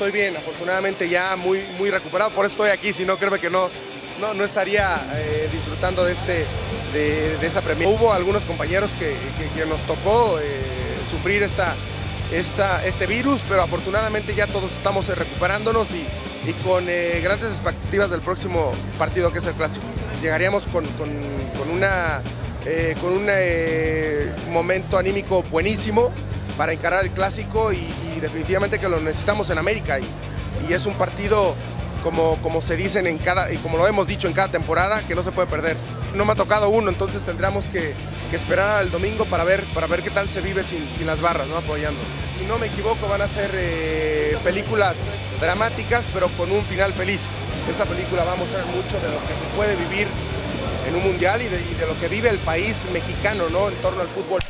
estoy bien, afortunadamente ya muy, muy recuperado, por eso estoy aquí, si no creo que no, no, no estaría eh, disfrutando de, este, de, de esta premia. Hubo algunos compañeros que, nos tocó eh, sufrir esta, esta, este virus, pero afortunadamente ya todos estamos eh, recuperándonos y, y con grandes expectativas del próximo partido que es el clásico. Llegaríamos con, con, una, con un momento anímico buenísimo para encarar el clásico y, definitivamente que lo necesitamos en América y, es un partido como, como se dicen en cada, y como lo hemos dicho en cada temporada, que no se puede perder. No me ha tocado uno, entonces tendríamos que, que esperar al domingo para ver, para ver qué tal se vive sin, sin las barras, ¿no? apoyando. Si no me equivoco, van a ser eh, películas dramáticas, pero con un final feliz. Esta película va a mostrar mucho de lo que se puede vivir en un mundial y de, y de lo que vive el país mexicano ¿no? en torno al fútbol.